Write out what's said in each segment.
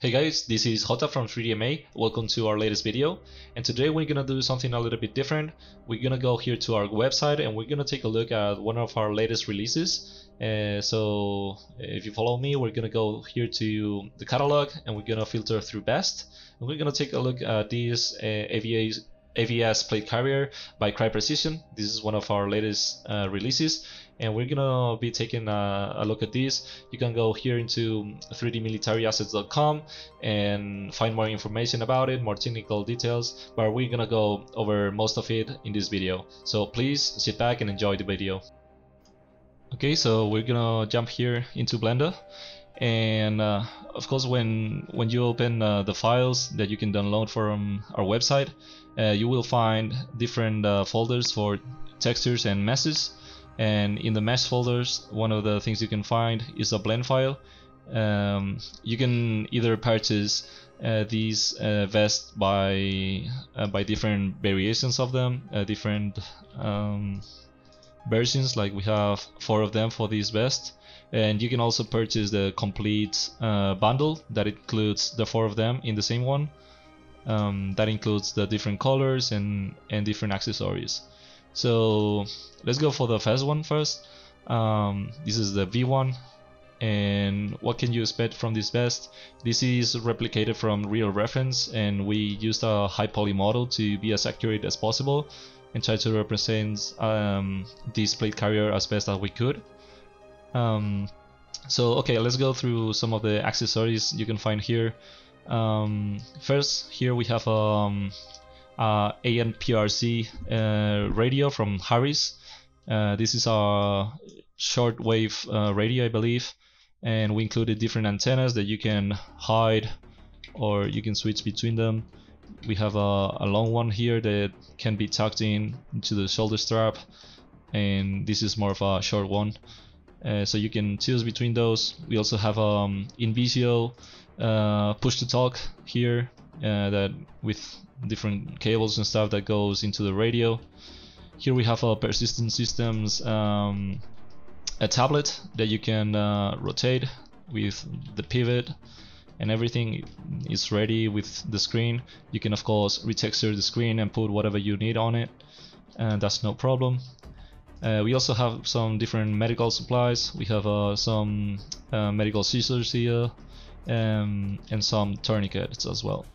Hey guys, this is Hota from 3DMA, welcome to our latest video and today we're gonna do something a little bit different. We're gonna go here to our website and we're gonna take a look at one of our latest releases. Uh, so if you follow me, we're gonna go here to the catalog and we're gonna filter through best and we're gonna take a look at this uh, AVA's AVS plate carrier by Crye Precision. This is one of our latest uh, releases and we're gonna be taking a, a, look at this. You can go here into 3dmilitaryassets.com and find more information about it, more technical details, but we're gonna go over most of it in this video. So please sit back and enjoy the video. Okay, so we're gonna jump here into Blender and uh, of course when when you open uh, the files that you can download from our website uh, you will find different uh, folders for textures and meshes. And in the mesh folders one of the things you can find is a blend file. Um, you can either purchase uh, these uh, vests by by different variations of them different um, versions. Like we have four of them for this vest and you can also purchase the complete uh, bundle that includes the four of them in the same one. Um, that includes the different colors and and different accessories. So let's go for the first one first. Um, this is the V1 and what can you expect from this vest? This is replicated from real reference and we used a high poly model to be as accurate as possible and try to represent um, this plate carrier as best as we could um, so okay, let's go through some of the accessories you can find here. Um, first, here we have um, uh, ANPRC uh, radio from Harris. Uh, this is a shortwave uh, radio, I believe, and we included different antennas that you can hide or you can switch between them. We have a, a long one here that can be tucked in into the shoulder strap, and this is more of a short one. Uh, so you can choose between those. We also have um, InVisio uh, push to talk here uh, that with different cables and stuff that goes into the radio. Here we have a persistent systems um, a tablet that you can uh, rotate with the pivot and everything is ready with the screen. You can of course retexture the screen and put whatever you need on it and that's no problem. Uh, we also have some different medical supplies. We have uh, some uh, medical scissors here um, and some tourniquets as well.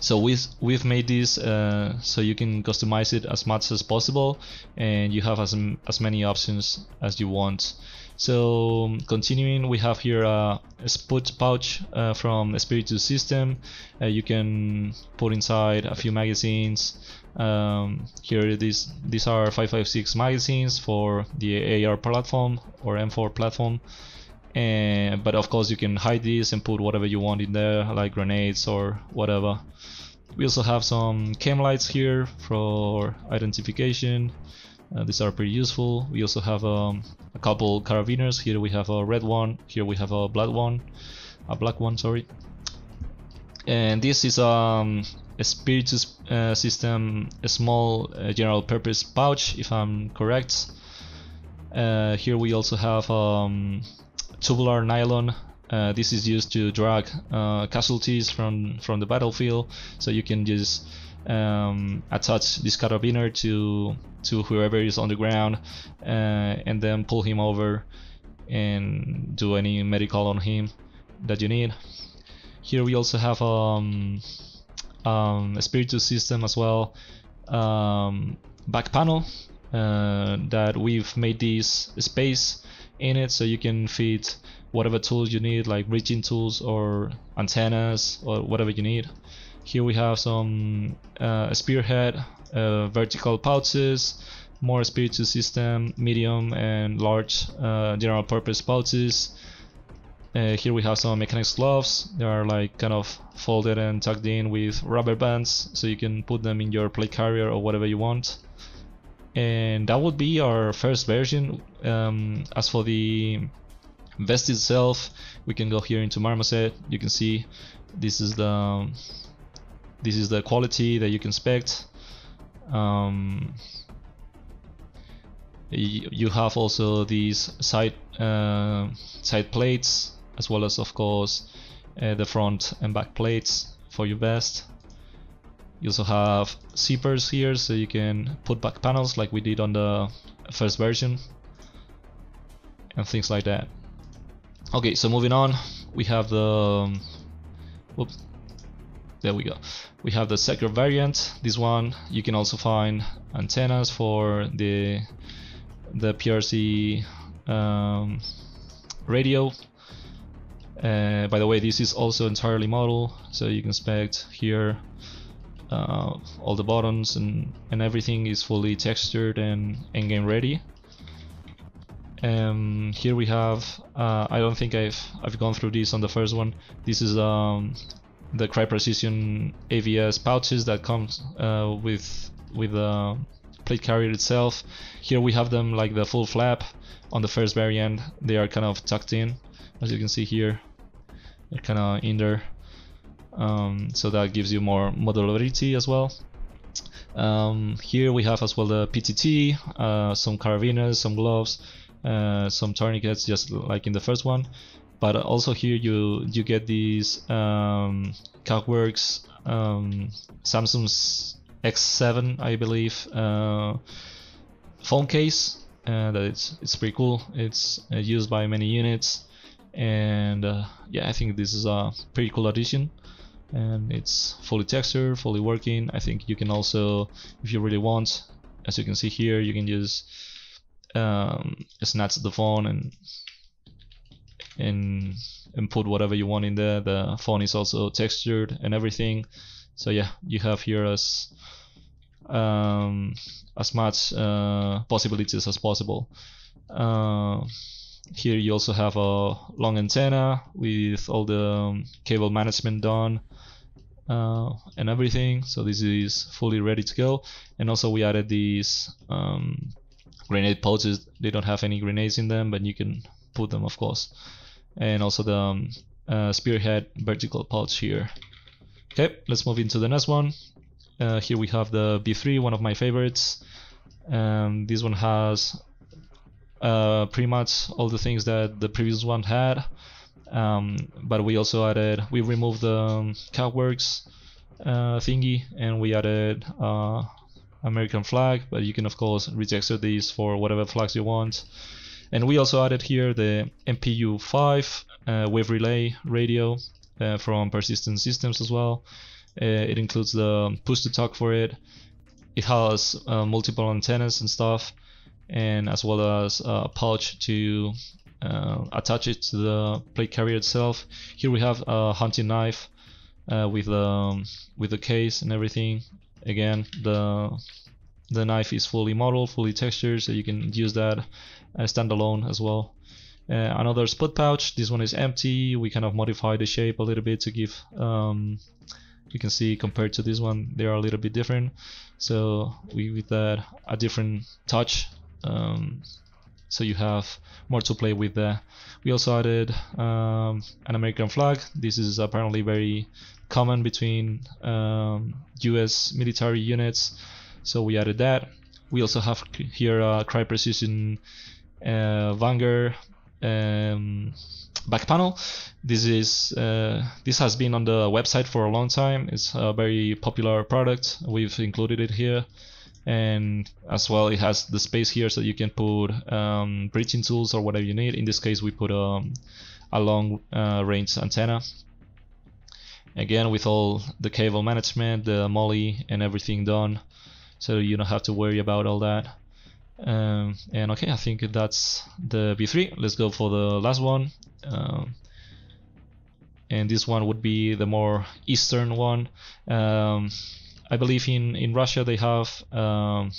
So we've, we've made this uh, so you can customize it as much as possible and you have as, as many options as you want. So continuing, we have here a, spot pouch uh, from Espiritu System. Uh, you can put inside a few magazines, um, here these these are 556 magazines for the AR platform or M4 platform. And but of course you can hide these and put whatever you want in there like grenades or whatever. We also have some cam lights here for identification uh, these are pretty useful. We also have um, a couple carabiners here we have a red one. Here we have a black one. A black one sorry. And this is um, a Spiritus uh, system, a small uh, general purpose pouch, if I'm correct. Uh, here we also have um, tubular nylon. Uh, this is used to drag uh, casualties from from the battlefield, so you can just um, attach this carabiner to to whoever is on the ground, uh, and then pull him over and do any medical on him that you need. Here we also have um, um, Espiritu system as well um, back panel uh, that we've made this space in it so you can fit whatever tools you need like bridging tools or antennas or whatever you need here we have some uh, spearhead uh, vertical pouches more Espiritu system medium and large uh, general purpose pouches uh, here we have some mechanics gloves. They are like kind of folded and tucked in with rubber bands, so you can put them in your play carrier or whatever you want. And that would be our first version. Um, as for the vest itself, we can go here into Marmoset. You can see this is the this is the quality that you can expect. Um, you have also these side uh, side plates as well as of course uh, the front and back plates for your vest. You also have zippers here so you can put back panels like we did on the first version and things like that. Okay, so moving on, we have the um, whoops, there we go. We have the sector variant. This one you can also find antennas for the the PRC um, radio. Uh, by the way, this is also entirely model, so you can expect here uh, all the buttons and, and everything is fully textured and, and game ready. Um, here we have, uh, I don't think I've I've gone through this on the first one. This is um, the Crye Precision AVS pouches that comes uh, with with the plate carrier itself. Here we have them like the full flap on the first variant. They are kind of tucked in, as you can see here. They're kind of in there um, so that gives you more modularity as well. Um, here we have as well the PTT, uh, some carabiners, some gloves, uh, some tourniquets, just like in the first one. But also here you you get these um, Cogworks um, Samsung's X7, I believe, uh, phone case. Uh, that it's it's pretty cool. It's uh, used by many units, and uh, yeah, I think this is a pretty cool addition and it's fully textured, fully working. I think you can also, if you really want, as you can see here, you can just um, snatch the phone and and and put whatever you want in there. The phone is also textured and everything. So yeah, you have here as um, as much uh, possibilities as possible. Uh, here you also have a long antenna with all the um, cable management done uh, and everything so this is fully ready to go and also we added these um, grenade pouches they don't have any grenades in them but you can put them of course and also the um, uh, spearhead vertical pouch here. Okay let's move into the next one. Uh, here we have the B3 one of my favorites. Um, this one has uh, pretty much all the things that the previous one had. Um, but we also added, we removed the um, Cogworks uh, thingy and we added uh, American flag, but you can of course retexture these for whatever flags you want. And we also added here the MPU5 uh, wave relay radio uh, from Persistent Systems as well. Uh, it includes the push to talk for it. It has uh, multiple antennas and stuff, and as well as a pouch to uh, attach it to the plate carrier itself. Here we have a hunting knife uh, with the um, with the case and everything. Again, the the knife is fully modeled, fully textured, so you can use that uh, standalone as well. Uh, another split pouch. This one is empty. We kind of modify the shape a little bit to give. Um, you can see compared to this one, they are a little bit different. So we with that a different touch. Um, so you have more to play with there. We also added um, an American flag. This is apparently very common between um, US military units, so we added that. We also have here a Crye Precision uh, Vanguard um, back panel. This is uh, this has been on the website for a long time. It's a very popular product. We've included it here and as well it has the space here so you can put um, bridging tools or whatever you need in this case we put um, a long uh, range antenna again with all the cable management the MOLLE and everything done so you don't have to worry about all that. Um, and okay I think that's the B3 let's go for the last one. Um, and this one would be the more eastern one. Um, I believe in in Russia they have um,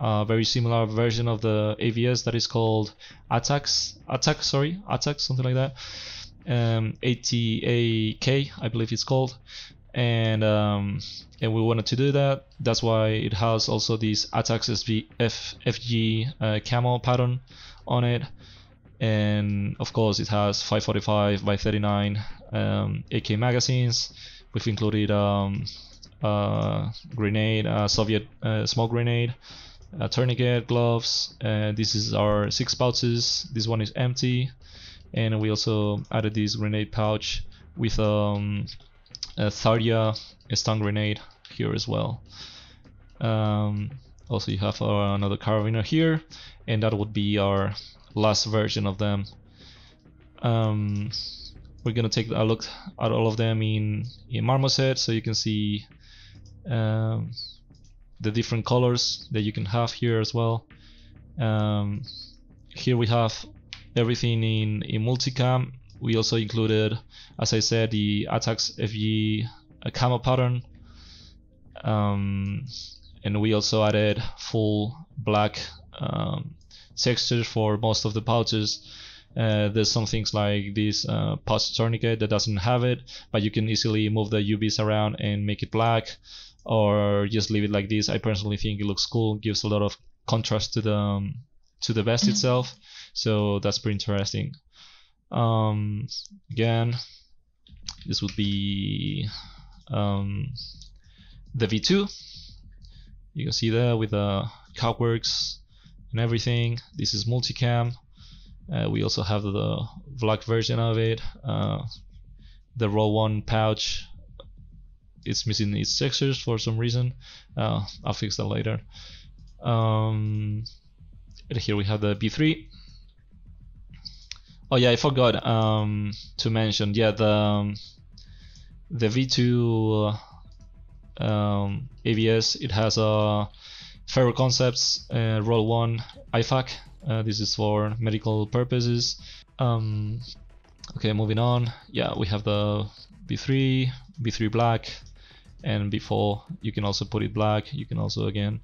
a very similar version of the AVS that is called ATAX, ATAC, sorry, ATAC, something like that. Um, ATAK, I believe it's called, and um, and we wanted to do that. That's why it has also this A-TACS SV, F, FG uh, camo pattern on it, and of course it has 545 by 39 um, AK magazines. We've included um, uh, grenade, uh, Soviet uh, smoke grenade, tourniquet, gloves. this is our six pouches. This one is empty, and we also added this grenade pouch with um, a Tharya stun grenade here as well. Um, also you have uh, another carabiner here and that would be our last version of them. Um, we're gonna take a look at all of them in, in Marmoset so you can see um, the different colors that you can have here as well. Um, here we have everything in, in multicam. We also included, as I said, the A-TACS FG camo pattern. Um, and we also added full black um, textures for most of the pouches. Uh, there's some things like this uh, pouch tourniquet that doesn't have it, but you can easily move the UVs around and make it black, or just leave it like this. I personally think it looks cool, gives a lot of contrast to the um, to the vest itself, so that's pretty interesting. Um, again, this would be um, the V2. You can see there with the Cogworks and everything. This is multicam. Uh, we also have the vlog version of it. Uh, the roll one pouch it's missing its textures for some reason. Uh, I'll fix that later. Um, and here we have the V3. Oh yeah, I forgot um, to mention. Yeah, the um, the V2 um, AVS it has a Ferro Concepts uh, Roll One IFAC. Uh, this is for medical purposes. Um, okay, moving on. Yeah, we have the B3, B3 Black, and before you can also put it black. You can also again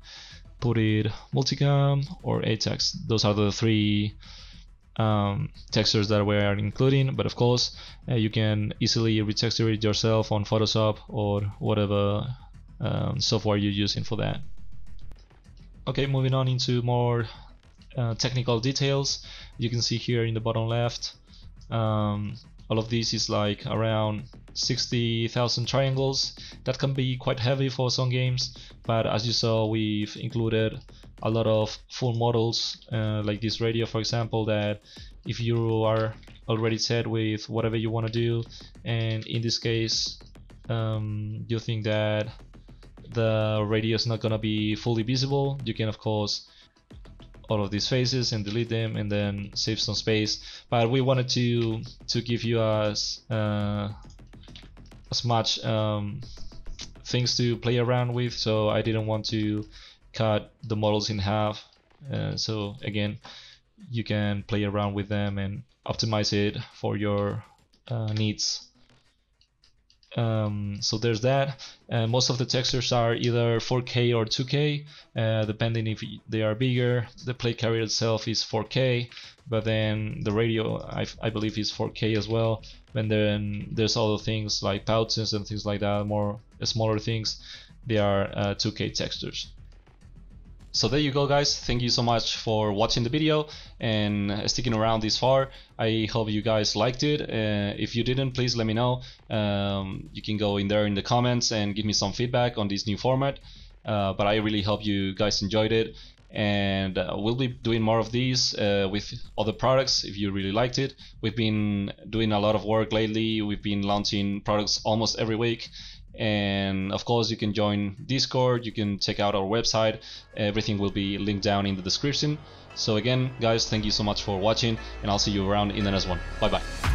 put it multicam or ATEX. Those are the three um, textures that we are including but of course uh, you can easily retexture it yourself on Photoshop or whatever um, software you're using for that. Okay, moving on into more uh, technical details. You can see here in the bottom left, um, all of this is like around 60,000 triangles. That can be quite heavy for some games, but as you saw, we've included a lot of full models, uh, like this radio, for example, that if you are already set with whatever you want to do, and in this case, um, you think that the radio is not gonna be fully visible, you can of course all of these faces and delete them and then save some space. But we wanted to to give you as uh, as much um, things to play around with so I didn't want to cut the models in half uh, so again you can play around with them and optimize it for your uh, needs um, so there's that. Uh, most of the textures are either 4K or 2K, uh, depending if they are bigger. The plate carrier itself is 4K, but then the radio I, I believe is 4K as well. And then there's other things like pouches and things like that, more smaller things. They are uh, 2K textures. So there you go guys, thank you so much for watching the video and sticking around this far. I hope you guys liked it. Uh, if you didn't, please let me know. Um, you can go in there in the comments and give me some feedback on this new format. Uh, but I really hope you guys enjoyed it and uh, we'll be doing more of these uh, with other products if you really liked it. We've been doing a lot of work lately. We've been launching products almost every week and of course you can join discord. You can check out our website. Everything will be linked down in the description. So again guys thank you so much for watching and i'll see you around in the next one. Bye bye